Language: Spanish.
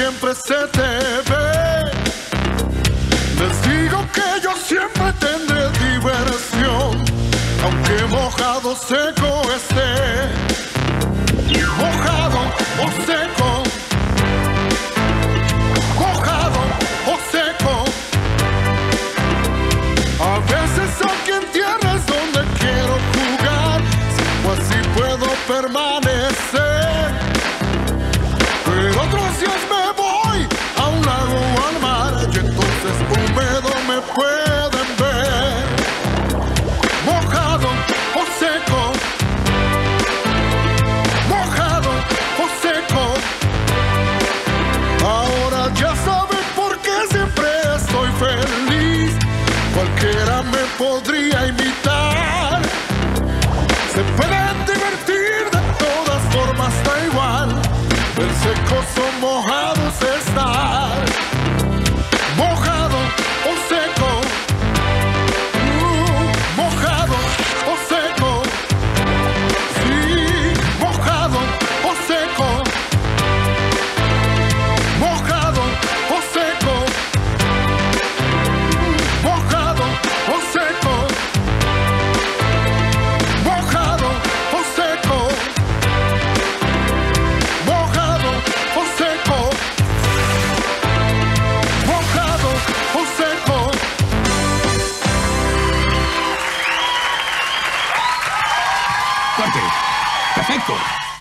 se te ve. Les digo que yo siempre tendré diversión, aunque mojado seco esté. Mojado o seco. Mojado o seco. A veces aquí en tierra donde quiero jugar, si así puedo permanecer. Entonces húmedo me pueden ver. Mojado o seco. Mojado o seco. Ahora ya saben por qué siempre estoy feliz. Cualquiera me podría imitar. Se pueden divertir de todas formas, da igual. El seco son mojados Corte.